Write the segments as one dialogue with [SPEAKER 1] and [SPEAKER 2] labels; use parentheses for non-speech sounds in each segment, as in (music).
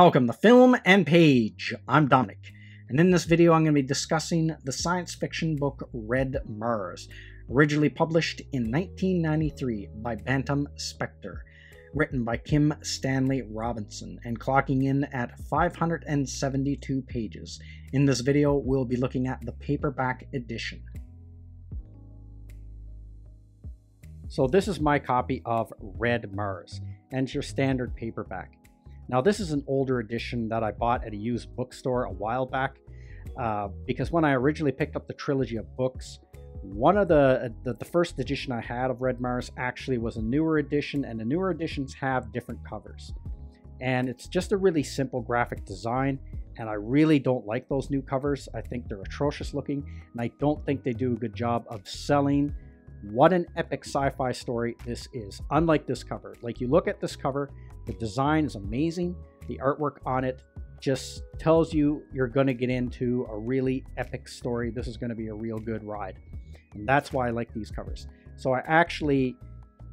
[SPEAKER 1] Welcome to Film and Page. I'm Dominic, and in this video I'm going to be discussing the science fiction book Red Mars, originally published in 1993 by Bantam Spectra, written by Kim Stanley Robinson, and clocking in at 572 pages. In this video, we'll be looking at the paperback edition. So this is my copy of Red Mars, and it's your standard paperback. Now, this is an older edition that I bought at a used bookstore a while back uh, because when I originally picked up the trilogy of books, one of the, the, the first edition I had of Red Mars actually was a newer edition, and the newer editions have different covers. And it's just a really simple graphic design, and I really don't like those new covers. I think they're atrocious looking, and I don't think they do a good job of selling what an epic sci-fi story this is. Unlike this cover, like you look at this cover, the design is amazing. The artwork on it just tells you you're going to get into a really epic story. This is going to be a real good ride. And that's why I like these covers. So I actually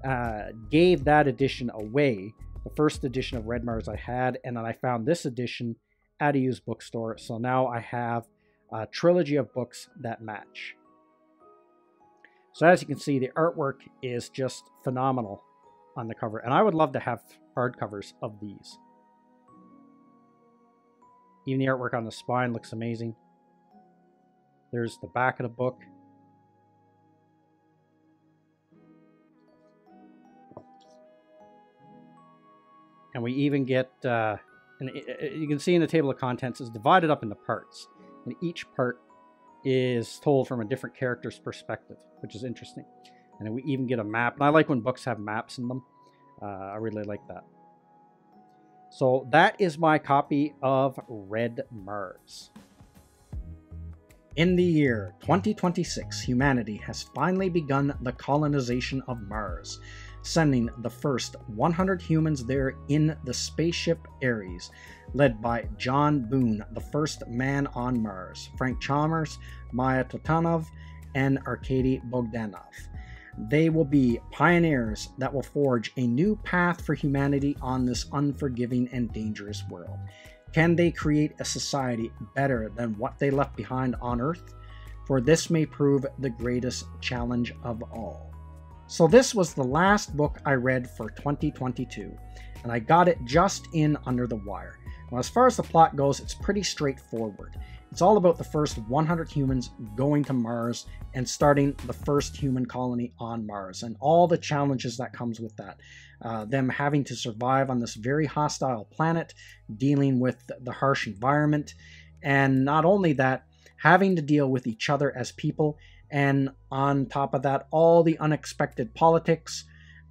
[SPEAKER 1] uh, gave that edition away, the first edition of Red Mars I had, and then I found this edition at a used bookstore. So now I have a trilogy of books that match. So as you can see, the artwork is just phenomenal on the cover. And I would love to have hardcovers of these. Even the artwork on the spine looks amazing. There's the back of the book. And we even get, uh, and you can see in the table of contents, is divided up into parts. And each part is told from a different character's perspective, which is interesting. And we even get a map. And I like when books have maps in them. Uh, I really like that. So that is my copy of Red Mars. In the year 2026, humanity has finally begun the colonization of Mars, sending the first 100 humans there in the spaceship Ares, led by John Boone, the first man on Mars, Frank Chalmers, Maya Toitovna, and Arkady Bogdanov. They will be pioneers that will forge a new path for humanity on this unforgiving and dangerous world. Can they create a society better than what they left behind on Earth? For this may prove the greatest challenge of all. So, this was the last book I read for 2022, and I got it just in under the wire. Now, as far as the plot goes, it's pretty straightforward. It's all about the first 100 humans going to Mars and starting the first human colony on Mars and all the challenges that comes with that. Uh, them having to survive on this very hostile planet, dealing with the harsh environment, and not only that, having to deal with each other as people, and on top of that, all the unexpected politics,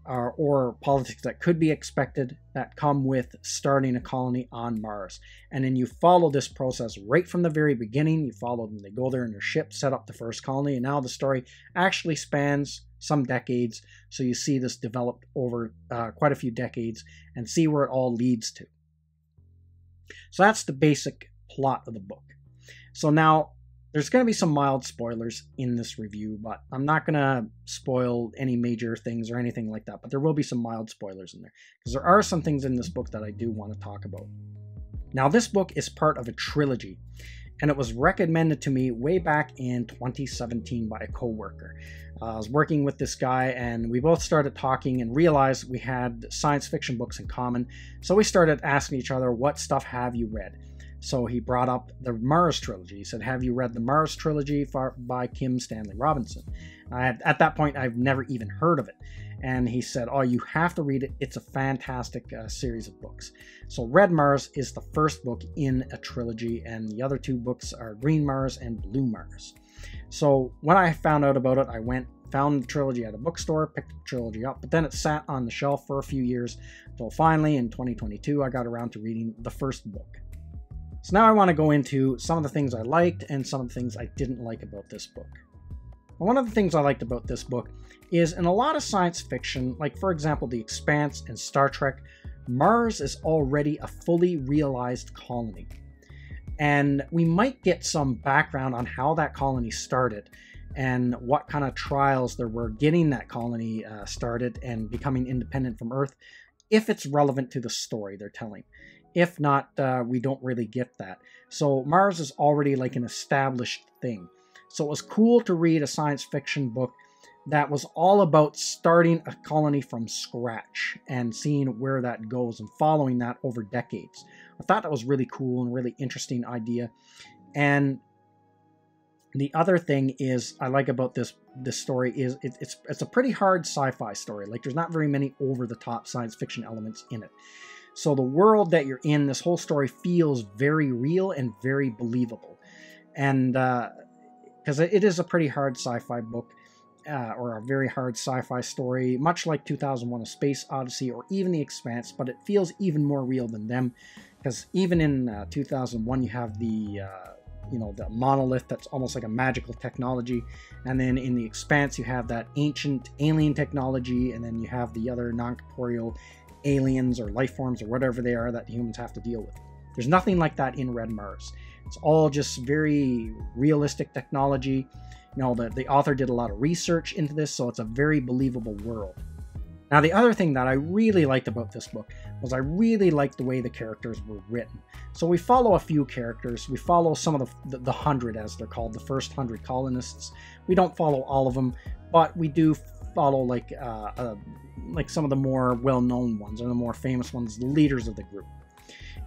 [SPEAKER 1] uh, or politics that could be expected that come with starting a colony on Mars. And then you follow this process right from the very beginning. You follow them, they go there in their ship, set up the first colony, and now the story actually spans some decades. So you see this developed over uh, quite a few decades and see where it all leads to. So that's the basic plot of the book. So now there's going to be some mild spoilers in this review, but I'm not going to spoil any major things or anything like that. But there will be some mild spoilers in there because there are some things in this book that I do want to talk about. Now, this book is part of a trilogy, and it was recommended to me way back in 2017 by a coworker. Uh, I was working with this guy, and we both started talking and realized we had science fiction books in common. So we started asking each other, "What stuff have you read?" So he brought up the Mars trilogy. He said, "Have you read the Mars trilogy by Kim Stanley Robinson?" At that point, I've never even heard of it, and he said, "Oh, you have to read it. It's a fantastic uh, series of books." So Red Mars is the first book in a trilogy, and the other two books are Green Mars and Blue Mars. So when I found out about it, I went found the trilogy at a bookstore, picked the trilogy up, but then it sat on the shelf for a few years until finally in 2022 I got around to reading the first book. So now I want to go into some of the things I liked and some of the things I didn't like about this book. one of the things I liked about this book is in a lot of science fiction, like for example The Expanse and Star Trek, Mars is already a fully realized colony. And we might get some background on how that colony started and what kind of trials there were getting that colony uh, started and becoming independent from Earth, if it's relevant to the story they're telling. If not, uh, we don't really get that. So Mars is already like an established thing. So it was cool to read a science fiction book that was all about starting a colony from scratch and seeing where that goes and following that over decades. I thought that was really cool and really interesting idea. And the other thing is I like about this this story is it, it's it's a pretty hard sci-fi story. Like there's not very many over the top science fiction elements in it. So the world that you're in, this whole story feels very real and very believable. And because uh, it is a pretty hard sci-fi book, uh, or a very hard sci-fi story, much like 2001: A Space Odyssey or even The Expanse, but it feels even more real than them, because even in uh, 2001 you have the uh, you know the monolith that's almost like a magical technology, and then in The Expanse you have that ancient alien technology, and then you have the other non-corporeal aliens or life forms or whatever they are that humans have to deal with. There's nothing like that in Red Mars. It's all just very realistic technology you know, the, the author did a lot of research into this, so it's a very believable world. Now, the other thing that I really liked about this book was I really liked the way the characters were written. So we follow a few characters. We follow some of the, the, the hundred, as they're called, the first hundred colonists. We don't follow all of them, but we do follow like uh, uh, like some of the more well-known ones or the more famous ones, the leaders of the group.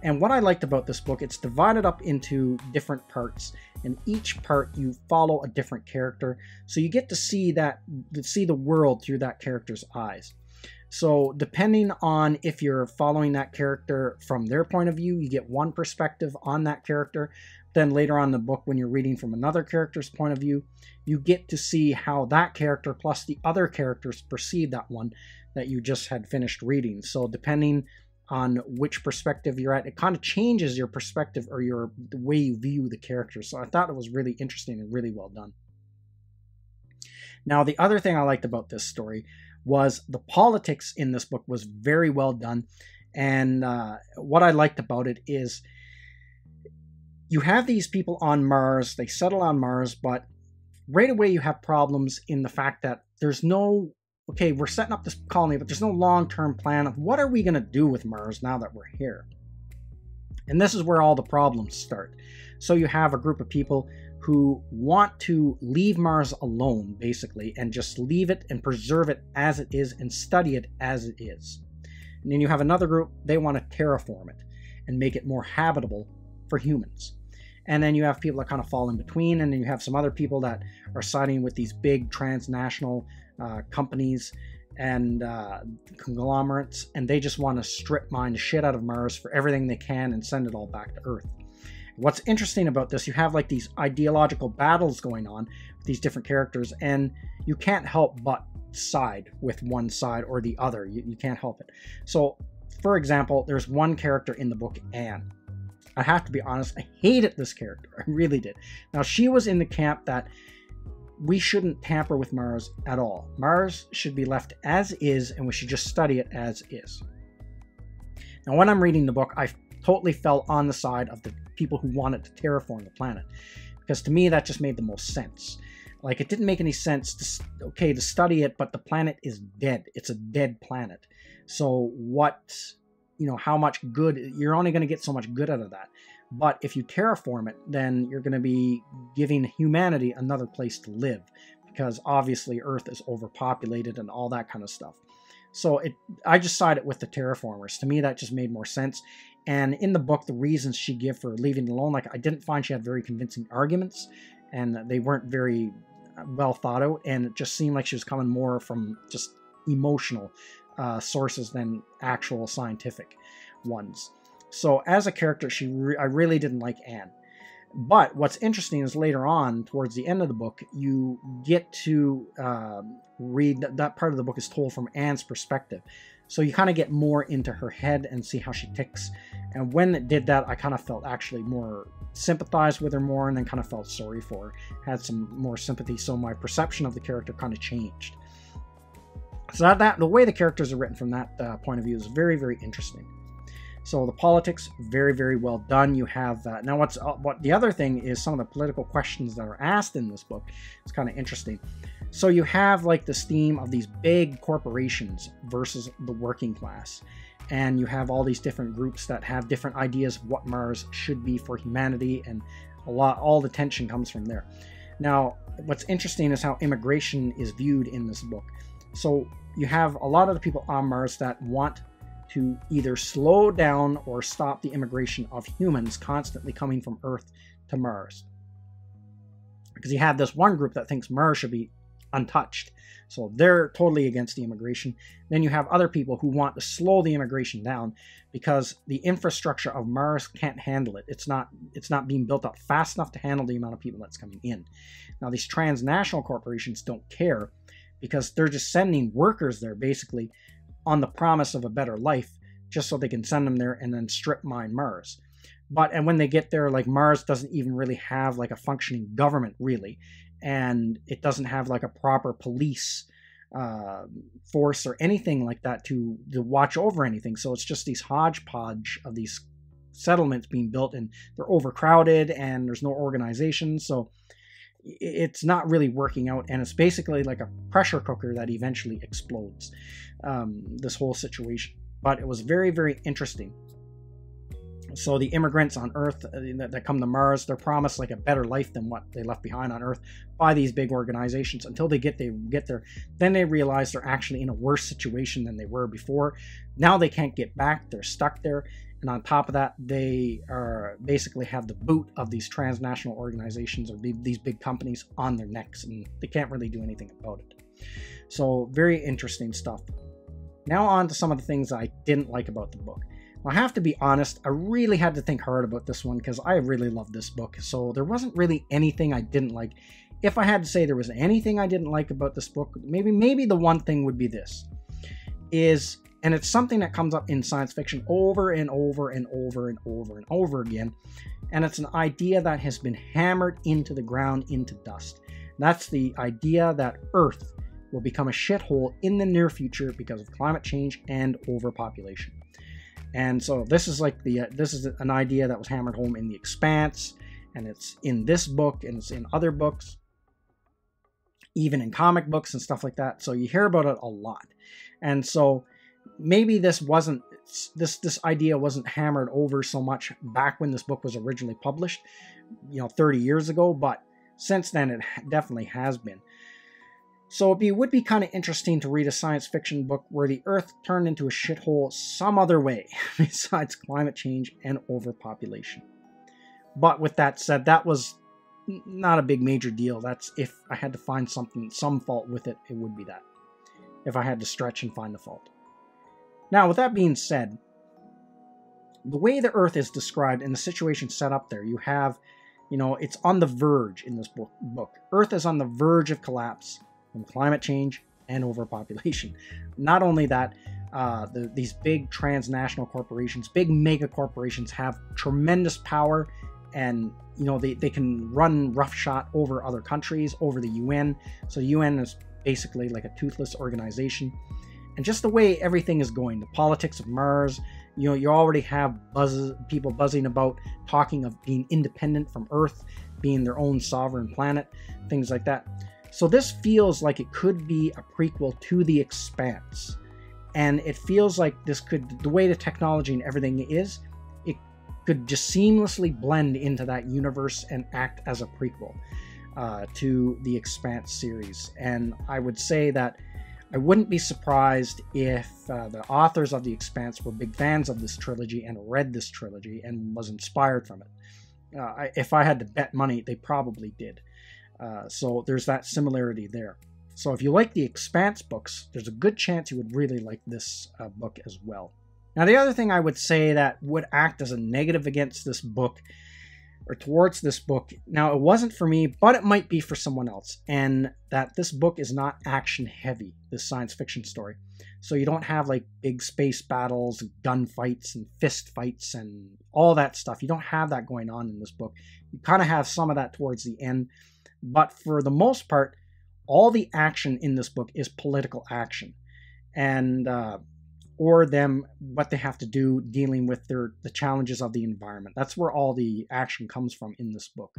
[SPEAKER 1] And what I liked about this book, it's divided up into different parts, and each part you follow a different character, so you get to see that see the world through that character's eyes. So depending on if you're following that character from their point of view, you get one perspective on that character. Then later on in the book, when you're reading from another character's point of view, you get to see how that character plus the other characters perceive that one that you just had finished reading. So depending on which perspective you're at. It kind of changes your perspective or your the way you view the characters. So I thought it was really interesting and really well done. Now, the other thing I liked about this story was the politics in this book was very well done. And uh, what I liked about it is you have these people on Mars, they settle on Mars, but right away you have problems in the fact that there's no okay, we're setting up this colony, but there's no long term plan of what are we going to do with Mars now that we're here. And this is where all the problems start. So you have a group of people who want to leave Mars alone, basically, and just leave it and preserve it as it is and study it as it is. And then you have another group, they want to terraform it and make it more habitable for humans. And then you have people that kind of fall in between, and then you have some other people that are siding with these big transnational uh, companies and uh, conglomerates, and they just want to strip mine the shit out of Mars for everything they can and send it all back to Earth. What's interesting about this, you have like these ideological battles going on with these different characters, and you can't help but side with one side or the other. You, you can't help it. So, for example, there's one character in the book, Anne. I have to be honest, I hated this character. I really did. Now, she was in the camp that we shouldn't tamper with Mars at all. Mars should be left as is, and we should just study it as is. Now, when I'm reading the book, I totally fell on the side of the people who wanted to terraform the planet, because to me, that just made the most sense. Like, it didn't make any sense to, okay, to study it, but the planet is dead. It's a dead planet. So, what, you know, how much good, you're only going to get so much good out of that. But if you terraform it, then you're going to be giving humanity another place to live because obviously Earth is overpopulated and all that kind of stuff. So it, I just sided with the terraformers. To me, that just made more sense. And in the book, the reasons she gave for leaving it alone, like I didn't find she had very convincing arguments, and they weren't very uh, well thought out. And it just seemed like she was coming more from just emotional uh, sources than actual scientific ones. So as a character, she re- I really didn't like Anne. But what's interesting is later on, towards the end of the book, you get to uh, read that, that part of the book is told from Anne's perspective. So you kind of get more into her head and see how she ticks. And when it did that, I kind of felt actually more sympathized with her more and then kind of felt sorry for her. Had some more sympathy, so my perception of the character kind of changed. So that, that the way the characters are written from that uh, point of view is very, very interesting. So the politics, very, very well done. You have uh, now what's uh, what the other thing is some of the political questions that are asked in this book. It's kind of interesting. So you have like this theme of these big corporations versus the working class, and you have all these different groups that have different ideas of what Mars should be for humanity, and a lot all the tension comes from there. Now, what's interesting is how immigration is viewed in this book. So you have a lot of the people on Mars that want to either slow down or stop the immigration of humans constantly coming from Earth to Mars. Because you have this one group that thinks Mars should be untouched. So they're totally against the immigration. Then you have other people who want to slow the immigration down because the infrastructure of Mars can't handle it. It's not it's not being built up fast enough to handle the amount of people that's coming in. Now these transnational corporations don't care because they're just sending workers there basically on the promise of a better life just so they can send them there and then strip mine Mars. But and when they get there like Mars doesn't even really have like a functioning government really and it doesn't have like a proper police uh, force or anything like that to to watch over anything. So it's just these hodgepodge of these settlements being built, and they're overcrowded, and there's no organization. So it's not really working out, and it's basically like a pressure cooker that eventually explodes. Um, this whole situation, but it was very very interesting. So the immigrants on Earth uh, that, that come to Mars, they're promised like a better life than what they left behind on Earth by these big organizations until they get they get there. Then they realize they're actually in a worse situation than they were before. Now they can't get back; they're stuck there. And on top of that, they are basically have the boot of these transnational organizations or these big companies on their necks, and they can't really do anything about it. So very interesting stuff. Now on to some of the things I didn't like about the book. I have to be honest, I really had to think hard about this one because I really love this book. So there wasn't really anything I didn't like. If I had to say there was anything I didn't like about this book, maybe maybe the one thing would be this is and it's something that comes up in science fiction over and over and over and over and over again and it's an idea that has been hammered into the ground into dust. That's the idea that Earth will become a shithole in the near future because of climate change and overpopulation. And so this is like the uh, this is an idea that was hammered home in the Expanse, and it's in this book, and it's in other books, even in comic books and stuff like that. So you hear about it a lot, and so maybe this wasn't this this idea wasn't hammered over so much back when this book was originally published, you know, 30 years ago, but since then it definitely has been. So it would be kind of interesting to read a science fiction book where the Earth turned into a shithole some other way (laughs) besides climate change and overpopulation. But with that said, that was not a big major deal. That's if I had to find something, some fault with it, it would be that. If I had to stretch and find the fault. Now, with that being said, the way the Earth is described and the situation set up there, you have, you know, it's on the verge in this book. Earth is on the verge of collapse from climate change and overpopulation. (laughs) Not only that, uh, the, these big transnational corporations, big mega corporations, have tremendous power, and you know they, they can run roughshod over other countries, over the UN. So the UN is basically like a toothless organization, and just the way everything is going, the politics of Mars. You know, you already have buzz, people buzzing about talking of being independent from Earth, being their own sovereign planet, things like that. So this feels like it could be a prequel to The Expanse. And it feels like this could, the way the technology and everything is, it could just seamlessly blend into that universe and act as a prequel uh, to The Expanse series. And I would say that I wouldn't be surprised if uh, the authors of The Expanse were big fans of this trilogy and read this trilogy and was inspired from it. Uh, I, if I had to bet money, they probably did. Uh, so there's that similarity there. So if you like the Expanse books, there's a good chance you would really like this uh, book as well. Now, the other thing I would say that would act as a negative against this book or towards this book, now it wasn't for me, but it might be for someone else, and that this book is not action heavy, this science fiction story. So you don't have like big space battles, gunfights, and fist fights, and all that stuff. You don't have that going on in this book. You kind of have some of that towards the end but for the most part, all the action in this book is political action, and uh, or them what they have to do dealing with their the challenges of the environment. That's where all the action comes from in this book.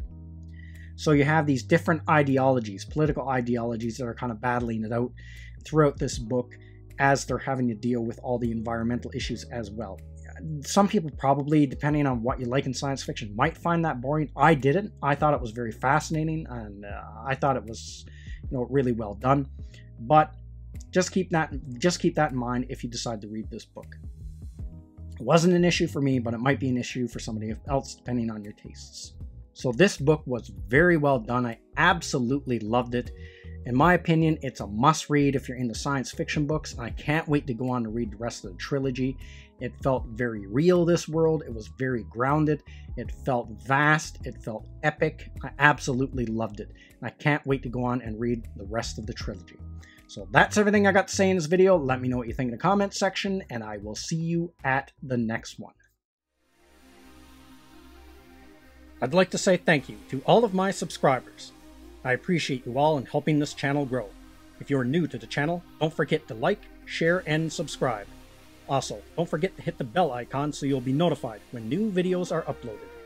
[SPEAKER 1] So you have these different ideologies, political ideologies that are kind of battling it out throughout this book, as they're having to deal with all the environmental issues as well. Some people probably, depending on what you like in science fiction, might find that boring. I didn't. I thought it was very fascinating, and uh, I thought it was, you know, really well done. But just keep that just keep that in mind if you decide to read this book. It wasn't an issue for me, but it might be an issue for somebody else depending on your tastes. So this book was very well done. I absolutely loved it. In my opinion, it's a must read if you're into science fiction books, and I can't wait to go on to read the rest of the trilogy. It felt very real, this world. It was very grounded. It felt vast. It felt epic. I absolutely loved it. I can't wait to go on and read the rest of the trilogy. So that's everything I got to say in this video. Let me know what you think in the comments section, and I will see you at the next one. I'd like to say thank you to all of my subscribers. I appreciate you all in helping this channel grow. If you're new to the channel, don't forget to like, share, and subscribe. Also, don't forget to hit the bell icon so you'll be notified when new videos are uploaded.